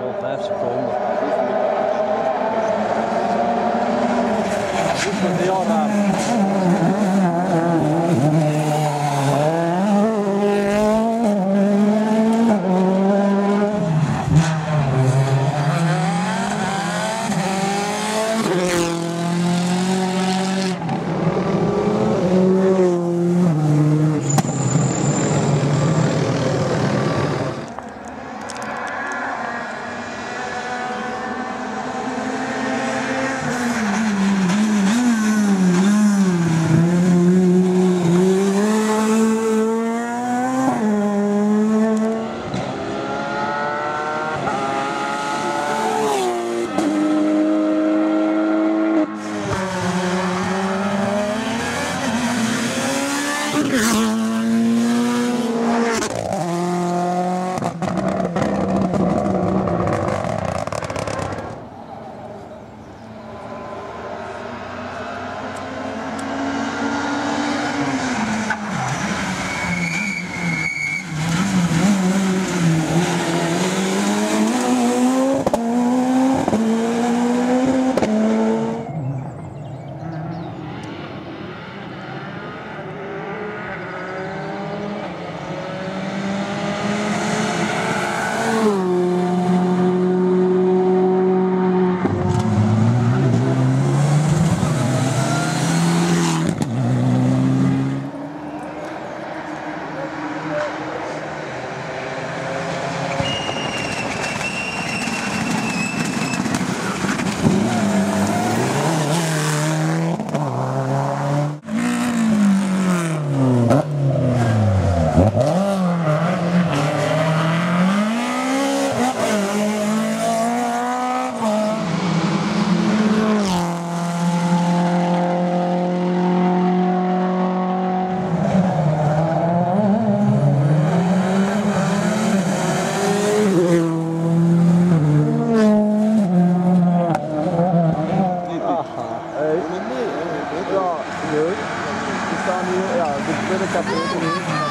Nog 5 seconden. Goed voor de 啊